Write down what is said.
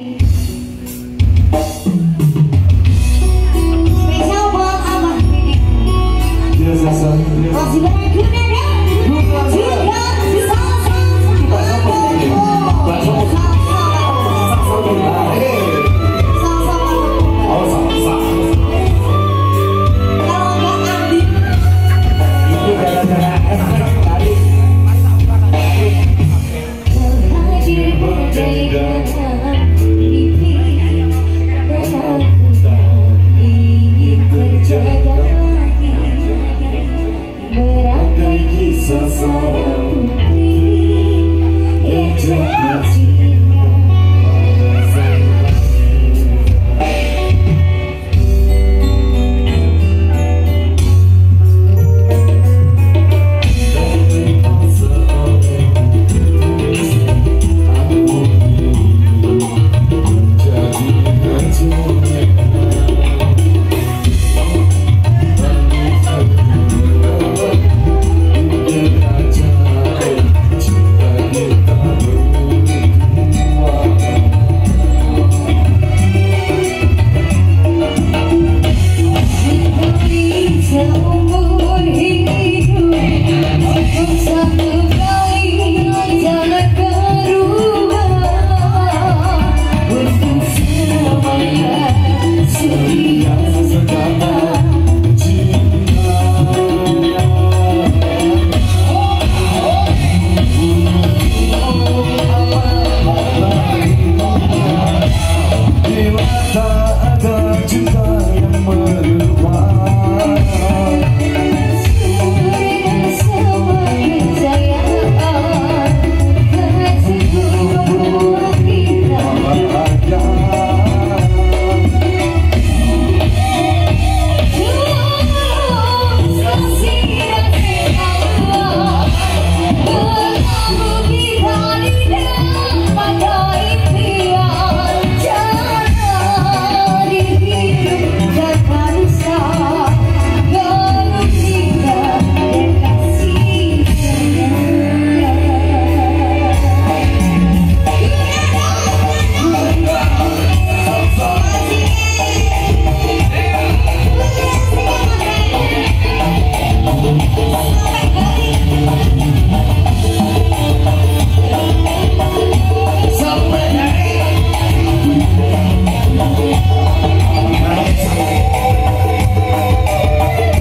Spesial buat Abah. Terima kasih. Jesus, I am with.